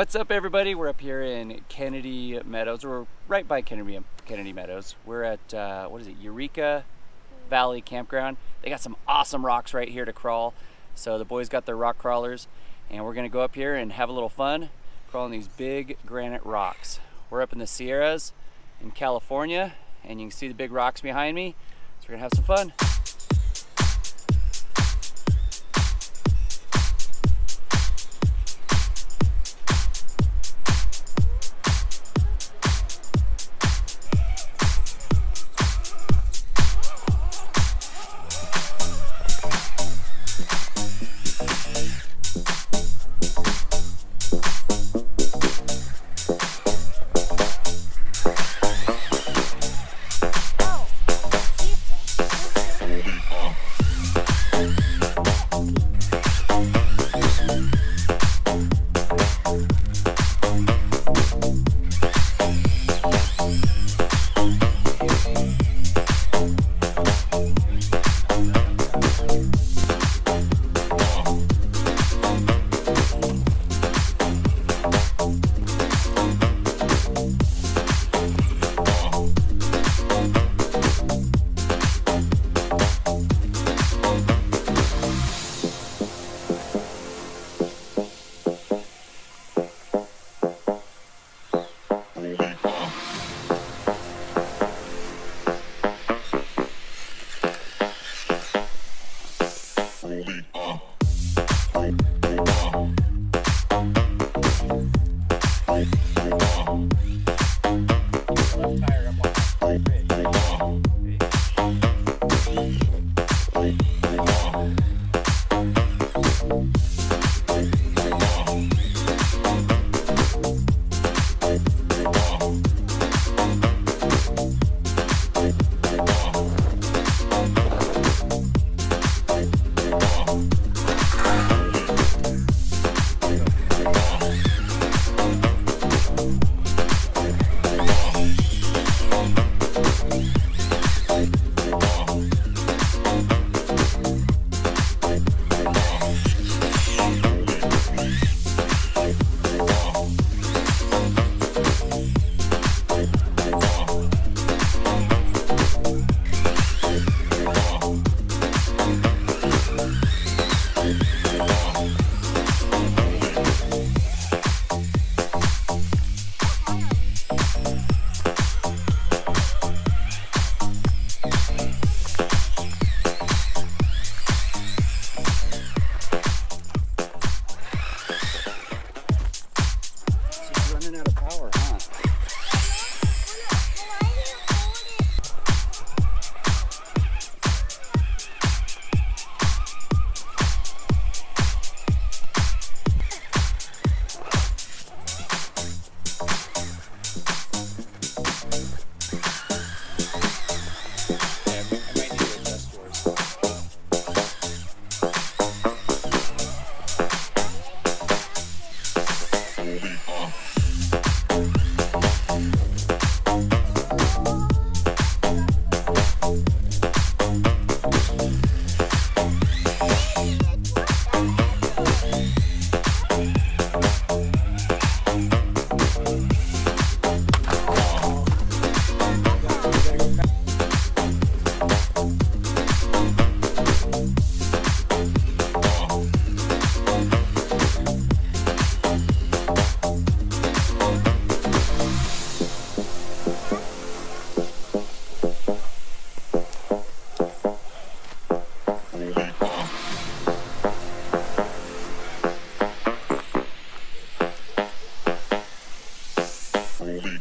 What's up everybody? We're up here in Kennedy Meadows. We're right by Kennedy, Kennedy Meadows. We're at, uh, what is it, Eureka Valley Campground. They got some awesome rocks right here to crawl. So the boys got their rock crawlers and we're gonna go up here and have a little fun crawling these big granite rocks. We're up in the Sierras in California and you can see the big rocks behind me. So we're gonna have some fun. Rose.